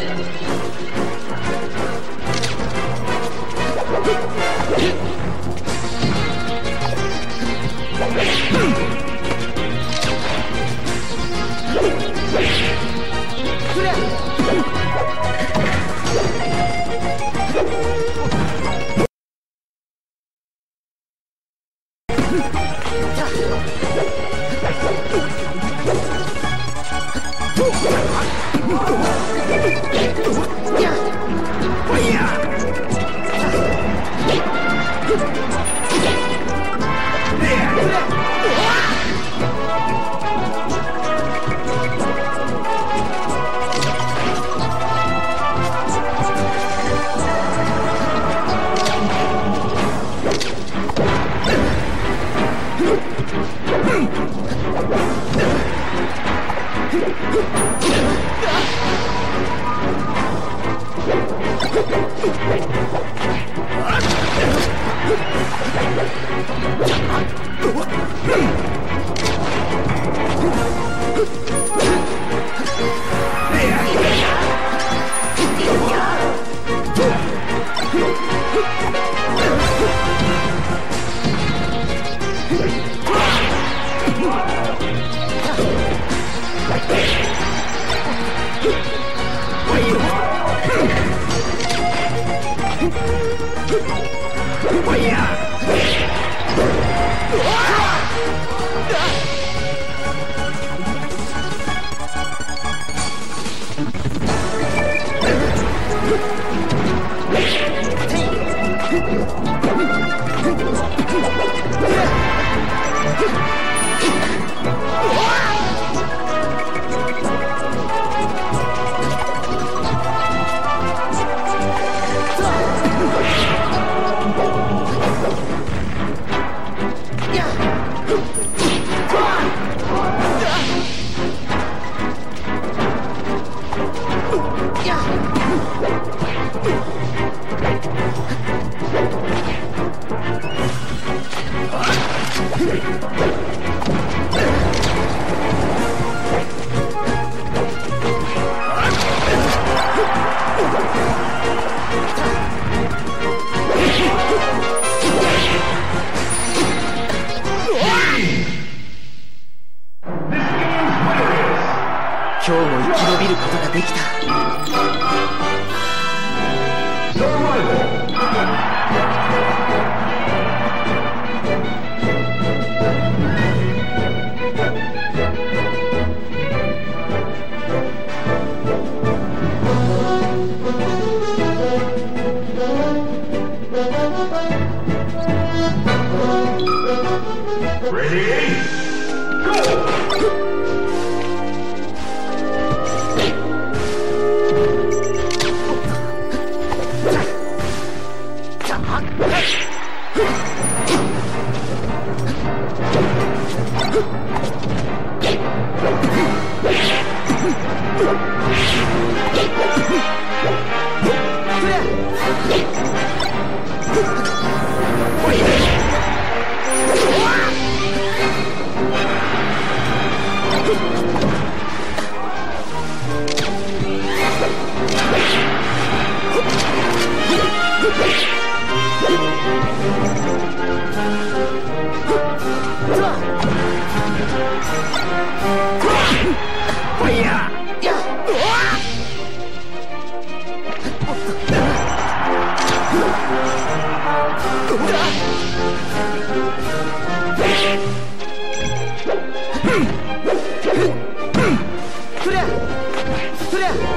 Yeah. Hmm! 今日も生き延びることができた Ready? 司令，司令。